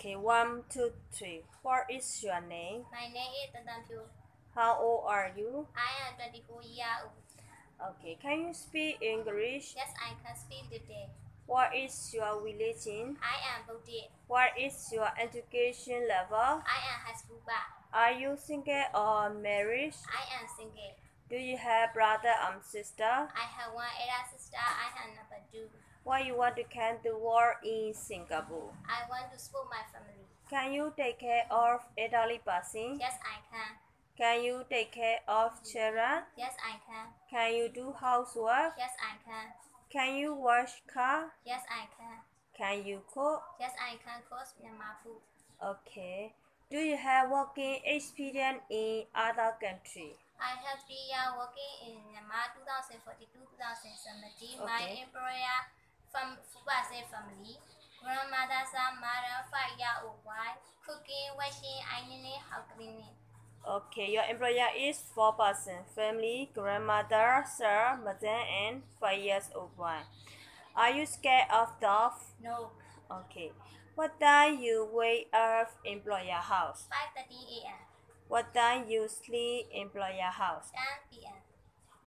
Okay, one, two, three. What is your name? My name is Than Than How old are you? I am 24 years old. Okay, can you speak English? Yes, I can speak today. What is your religion? I am Buddhist. What is your education level? I am high school bar. Are you single or married? I am single. Do you have brother and sister? I have one elder sister. I have number two. Why you want to come to work in Singapore? I want to support my family. Can you take care of elderly person? Yes, I can. Can you take care of children? Yes, I can. Can you do housework? Yes, I can. Can you wash car? Yes, I can. Can you cook? Yes, I can cook Myanmar food. Okay. Do you have working experience in other country? I have three years working in Myanmar 2042-2017. My employer from Fubase family. Grandmother, son, mother, five year old wife. Cooking, washing, ironing, house cleaning. Okay, your employer is four person, family, grandmother, sir, mother, and five years old one. Are you scared of dog? No. Okay. What time you wake up employer house? 5:30 a.m. What time you sleep employer house? 10 p.m.